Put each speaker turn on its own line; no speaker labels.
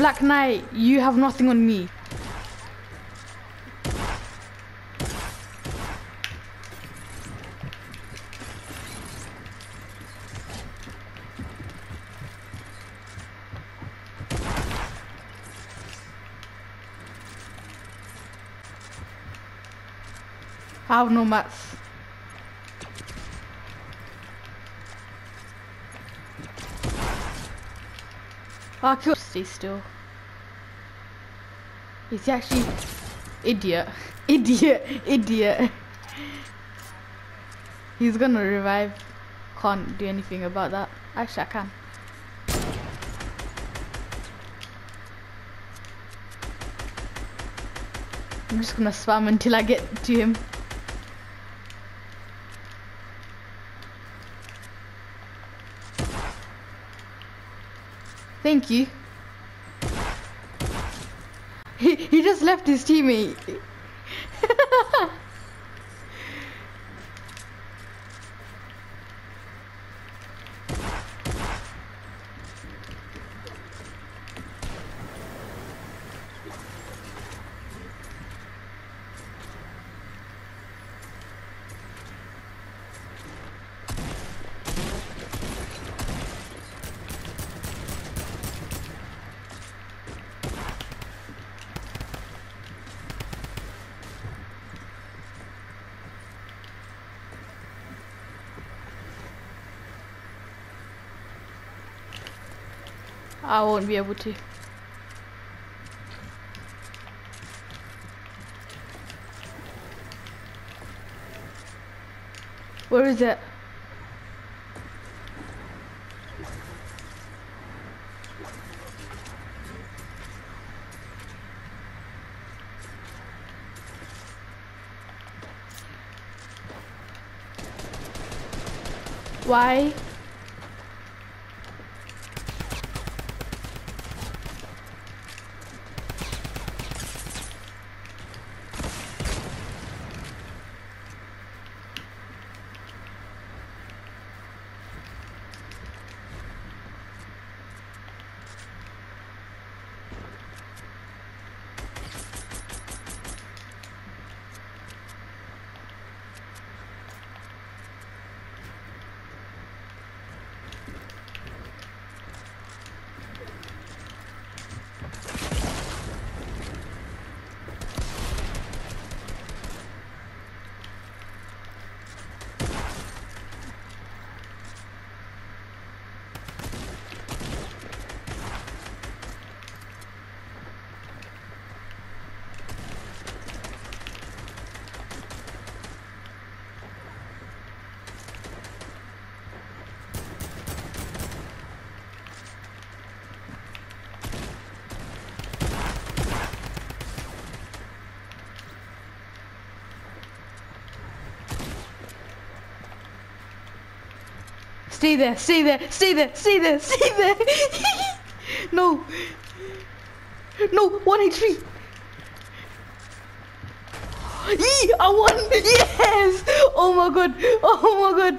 Black Knight, you have nothing on me. I have no mats. I could stay still. He's actually idiot, idiot, idiot. He's gonna revive. Can't do anything about that. Actually, I can. I'm just gonna spam until I get to him. Thank you. He, he just left his teammate. I won't be able to. Where is it? Why? Stay there, stay there, stay there, stay there, stay there. no. No, 1 HP. Yee, I won. Yes. Oh my god. Oh my god.